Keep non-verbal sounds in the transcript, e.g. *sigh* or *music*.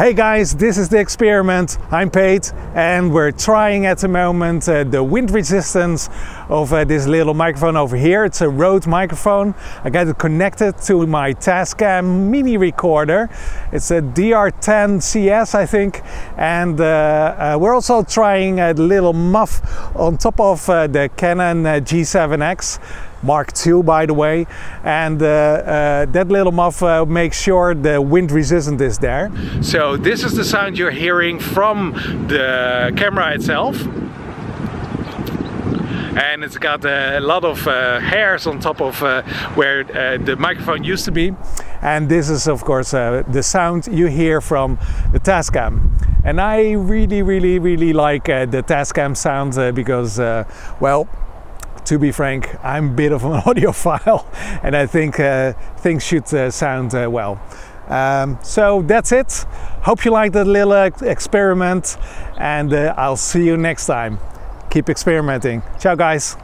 Hey guys, this is the experiment. I'm Peet and we're trying at the moment uh, the wind resistance of uh, this little microphone over here. It's a Rode microphone. I got it connected to my Tascam mini recorder. It's a DR10 CS I think and uh, uh, we're also trying a little muff on top of uh, the Canon uh, G7X Mark II by the way. And uh, uh, that little muff uh, makes sure the wind resistant is there. So this is the sound you're hearing from the camera itself. And it's got a lot of uh, hairs on top of uh, where uh, the microphone used to be. And this is of course the sound you hear from the Tascam. And I really really really like the Tascam sound because well to be frank, I'm a bit of an *laughs* audiophile and I think uh, things should uh, sound uh, well. Um, so that's it. Hope you liked that little experiment and uh, I'll see you next time. Keep experimenting. Ciao guys.